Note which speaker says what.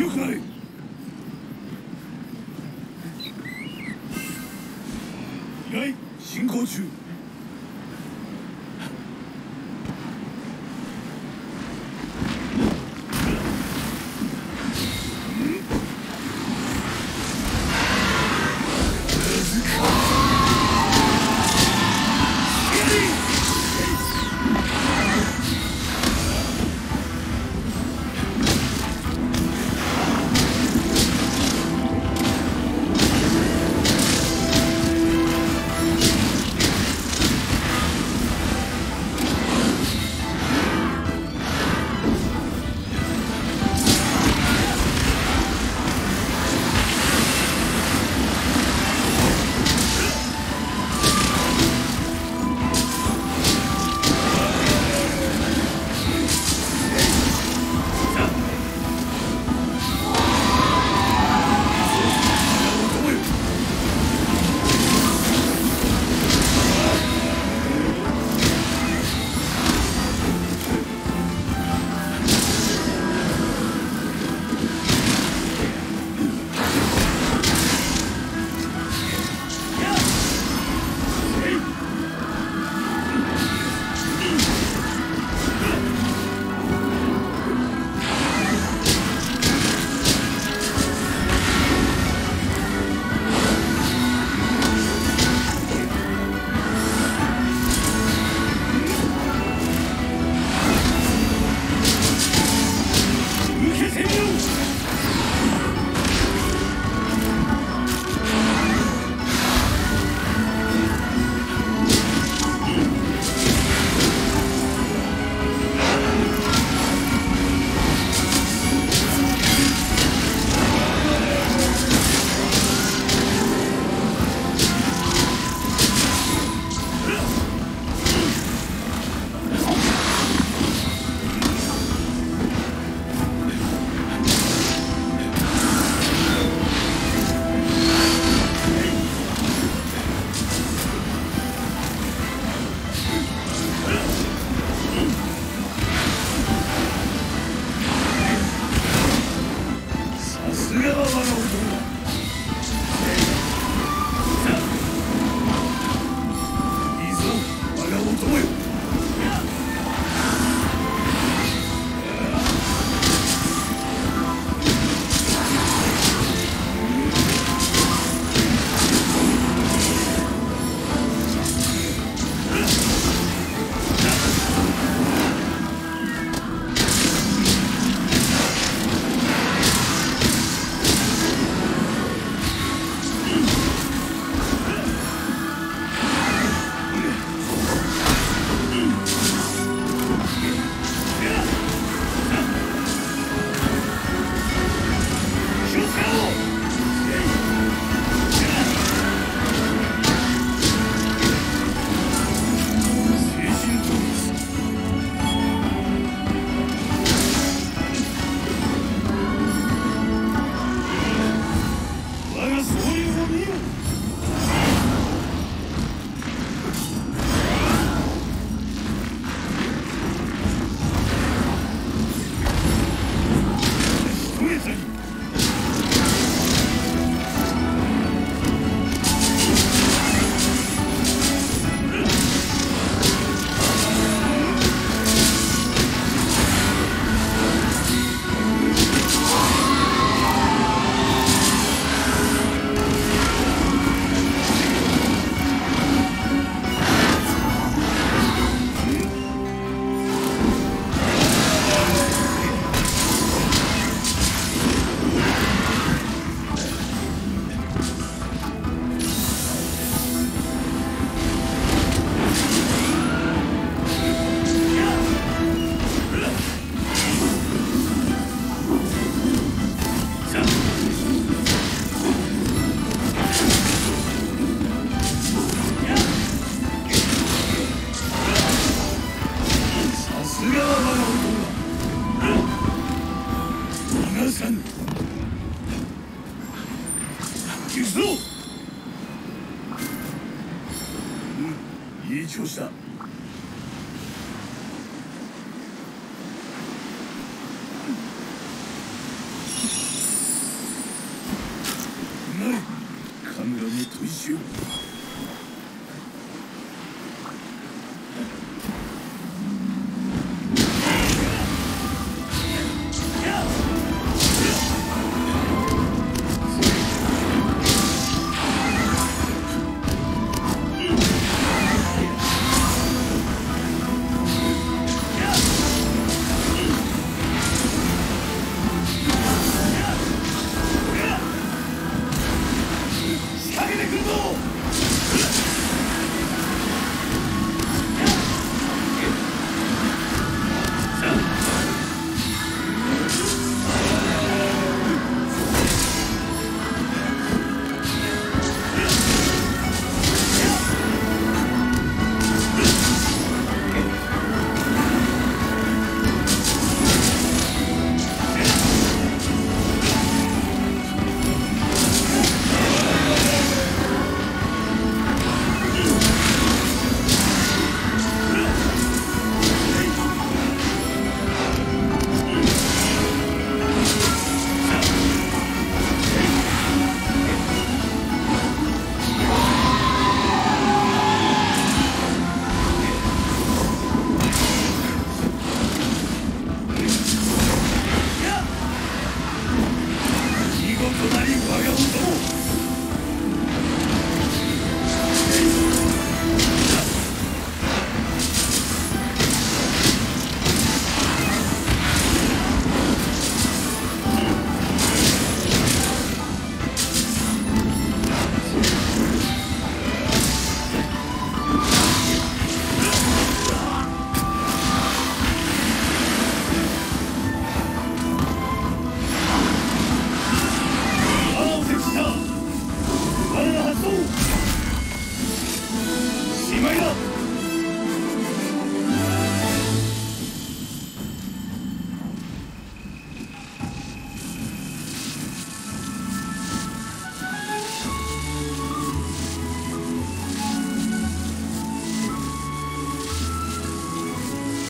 Speaker 1: 周回依頼進行中。をしたカメラの砥石を